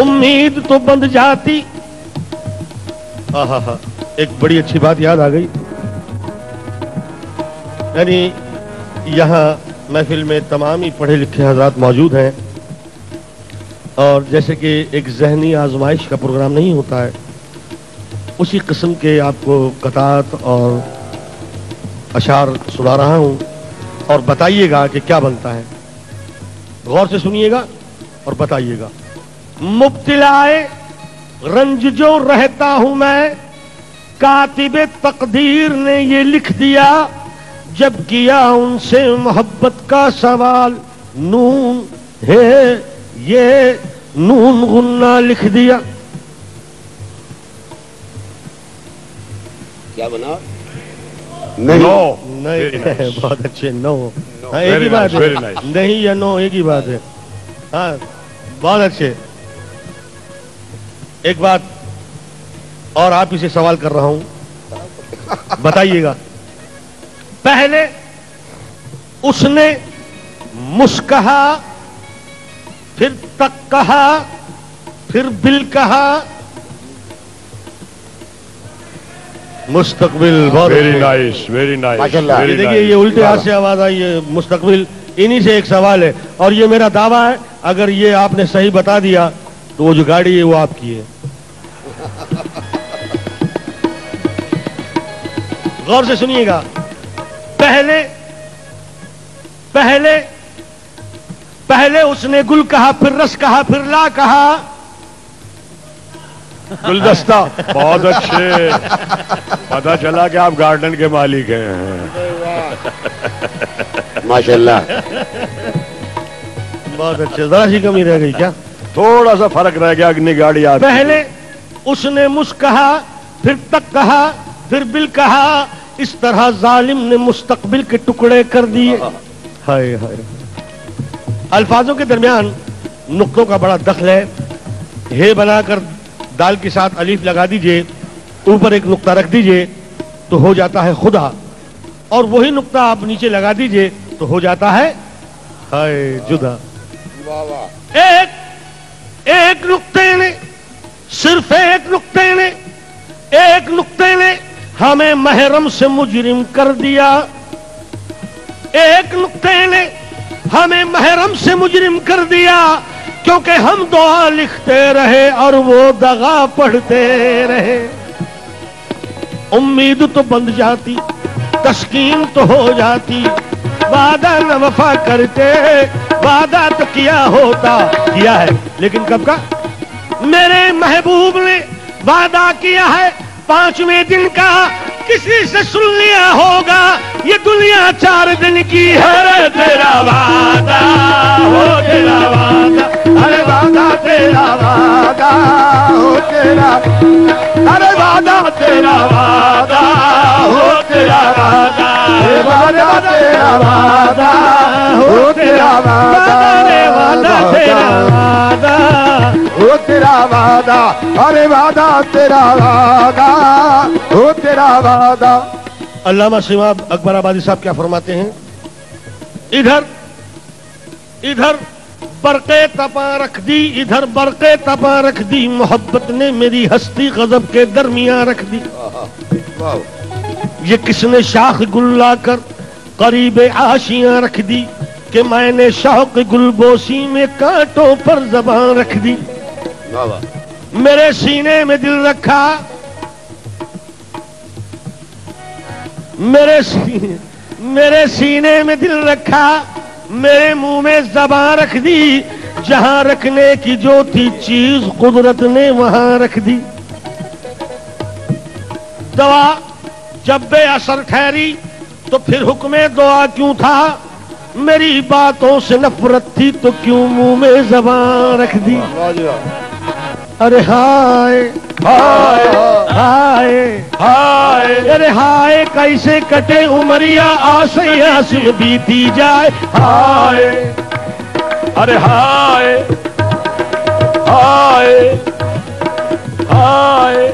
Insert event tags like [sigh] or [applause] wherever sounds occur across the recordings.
उम्मीद तो बंद जाती। आहा एक बड़ी अच्छी बात याद आ गई। यानी, यहाँ महफिल में तमाम ही पढ़े लिखे हजरात मौजूद हैं। और जैसे कि एक जहनी आजमाइश का प्रोग्राम नहीं होता है, उसी किस्म के आपको कतात और अशार सुना रहा हूँ। और बताइएगा कि क्या बनता है। गौर से सुनिएगा और बताइएगा। मुब्तिलाए रंज जो रहता हूँ मैं कातिब तकदीर ने ये लिख दिया जब किया उनसे मोहब्बत का सवाल नून है ये नून गुन्ना लिख दिया। क्या बना? नहीं। नो। नहीं nice. बहुत अच्छे नो। हाँ एक ही बात है। nice. नहीं या नो एक ही बात है। हाँ बहुत अच्छे। एक बात और आप इसे सवाल कर रहा हूँ। बताइएगा। पहले उसने मुस्कहा फिर तक कहा फिर बिल कहा। मुस्तकबिल बहुत वेरी नाइस वेरी नाइस ये देखिए ये उल्टे हाथ से आवाज़ आई है मुस्तकबिल इन्हीं से एक सवाल है। और ये मेरा दावा है अगर ये आपने सही बता दिया तो वो जो गाड़ी है वो आपकी है। गौर से सुनिएगा। पहले पहले पहले उसने गुल कहा फिर रस कहा फिर ला कहा। गुलदस्ता बहुत अच्छे। पता चला कि आप गार्डन के मालिक हैं। माशाल्लाह। बहुत अच्छे जरा सी कमी रह गई क्या? थोड़ा सा फ़र्क रह गया अग्नि गाड़ी आती पहले उसने मुस्कहा फिर तक कहा फिर बिल कहा इस तरह जालिम ने मुस्तकबिल के टुकड़े कर दिए। हाय हाय। अल्फाजों के दरमियान नुक्तों का बड़ा दखल है। हे बनाकर दाल के साथ अलीफ लगा दीजिए ऊपर एक नुक्ता रख दीजिए तो हो जाता है खुदा। और वही नुक्ता आप नीचे लगा दीजिए तो हो जाता है हाय जुदा। एक एक नुक्ते ने, सिर्फ़ एक नुक्ते ने, एक नुक्ते ने हमें महरम से मुजरिम कर दिया। एक नुक्ते ने हमें महरम से मुजरिम कर दिया, क्योंकि हम दुआ लिखते रहे और वो दगा पढ़ते रहे। उम्मीद तो बंद जाती, तस्कीन तो हो जाती वादा न वफा करते, वादा तो किया होता, किया है। लेकिन कब का? मेरे महबूब ने वादा किया है, पाँचवें दिन का। किसी से सुन लिया होगा, ये दुनिया चार दिन की है। तेरा वादा, हो तेरा वादा, अरे वादा तेरा वादा, हो तेरा तेरा वादा हो तेरा वादा रे वादा तेरा वादा। हो तेरा वादा अरे वादा तेरा वादा हो तेरा वादा। अल्लामा सिमाब अकबर आबादी साहब क्या फरमाते हैं? इधर इधर बरके तपा रख दी इधर बरके तपा रख दी मोहब्बत ने मेरी हस्ती गजब के दरमिया रख दी। ये किसने शाख गुल्ला कर करीब आशियाँ रख दी कि मैंने शौक गुलबोसी में कांटों पर जबान रख दी। मेरे सीने में दिल रखा। मेरे सीने मेरे सीने में दिल रखा। मेरे मुँह में जबान रख दी जहाँ रखने की जो थी चीज़ कुदरत ने वहाँ रख दी। दवा जब बे असर ठहरी तो फिर हुक्म दुआ क्यों था? मेरी बातों से नफरत थी तो क्यों मुँह में जबान रख दी? अरे हाय हाय हाय हाय अरे हाय, कैसे कटे उमरिया आसैया से बीती जाए? हाय, अरे हाय हाय हाय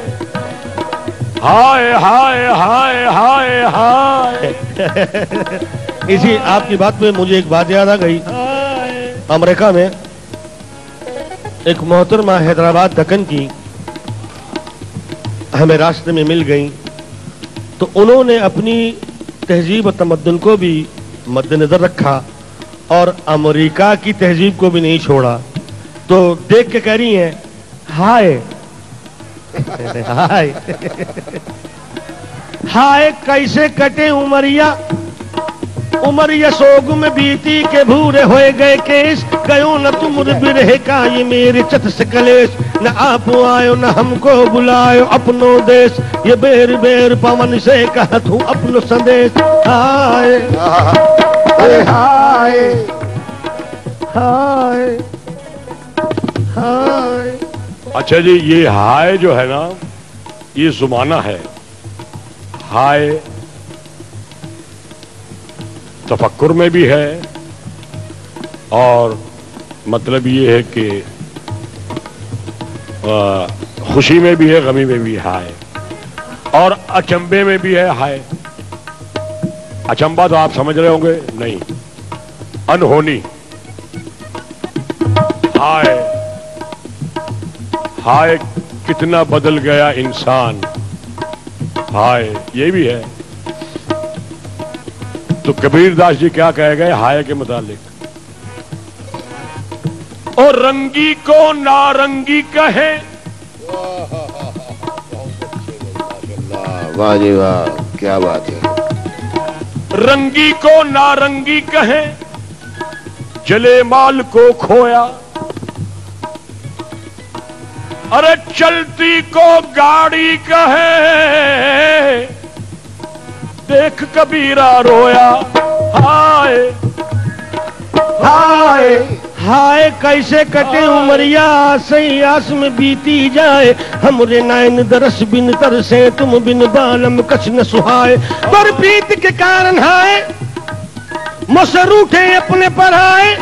हाय हाय हाय हाय हाय। [laughs] इसी आपकी बात पे मुझे एक बात याद आ गई। अमेरिका में एक मोहतरमा हैदराबाद दक्कन की हमें रास्ते में मिल गई। तो उन्होंने अपनी तहजीब और तमद्दन को भी मद्देनजर रखा और अमेरिका की तहजीब को भी नहीं छोड़ा। तो देख के कह रही हैं, हाय। [laughs] हाय। हाय, कैसे कटे उमरिया? उमरिया सोग में बीती के भूरे होए गए केस। गयो न तुम बिरहे का ये मेरे चत से कलेश। न आप आयो, न हमको बुलायो अपनो देश। ये बेर बेर पवन से कहा तू अपनो संदेश। हाय हाय हाय हाय अच्छा जी, ये हाय जो है ना, ये जुमाना है। हाय। तफक्कुर में भी है और मतलब ये है कि खुशी में भी है, गमी में भी हाय। और अचंबे में भी है हाय। अचंबा तो आप समझ रहे होंगे, नहीं। अनहोनी। हाय। हाय, कितना बदल गया इंसान। हाय ये भी है। तो कबीर दास जी क्या कह गए? हाय के मुतालिक। और रंगी को नारंगी कहे। वाह जी वाह क्या बात है। रंगी को नारंगी कहे। जले माल को खोया। अरे चलती को गाड़ी कहे। देख कबीरा रोया हाय। हाय। हाय कैसे कटे उमरिया सही आस में बीती जाए। हमरे नैन दरस बिन तरसे तुम बिन बालम कछ न सुहाए। पर प्रीत के कारण हाय मसर उठे अपने पर आए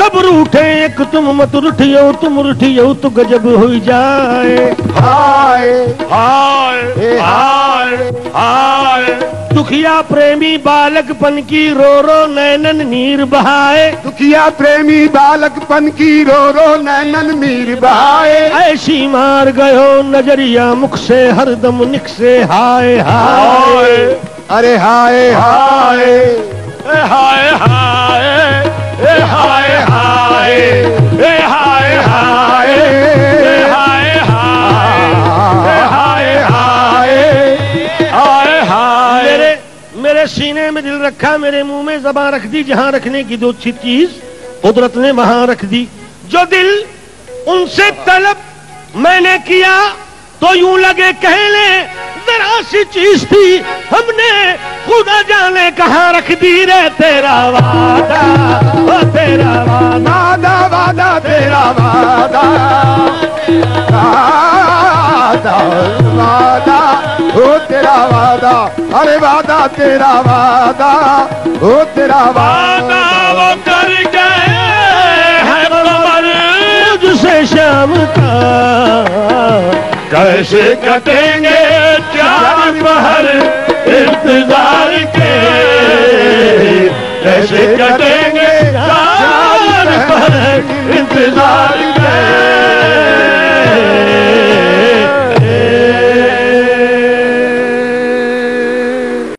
सब रूठे एक तुम मत रुठियो तुम रुठियो तो गजब हो जाए। हाय हाय हाय। हाय दुखिया प्रेमी बालकपन की रो रो नैनन नीर बहाए। दुखिया प्रेमी बालकपन की रो रो नैनन नीर बहाए। ऐसी मार गयो नज़रिया मुख से हरदम निक से हाय हाय। अरे हाय। हाय हाय हाय। ए हाय हाय मेरे सीने में दिल रखा, मेरे मुँह में जबान रख दी, जहाँ रखने की दो अच्छी चीज़, कुदरत ने वहाँ रख दी। जो दिल उनसे तलब मैंने किया तो यूँ लगे कहने, जरा सी चीज़ थी हमने खुदा जाने कहाँ रख दी रे तेरा वादा? ओ तेरा वादा वादा वादा, तेरा वादा। वादा वादा, ओ तेरा वादा, अरे वादा, तेरा वादा, ओ तेरा वादा। वो कर गए हैं शाम का। कैसे कटेंगे चार पहर इंतज़ार? कैसे कटेंगे। इंतज़ार।